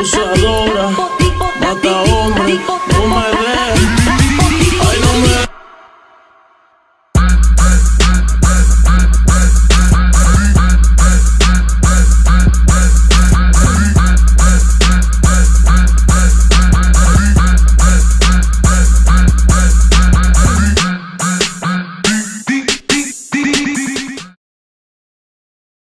Usadora, mata hombre.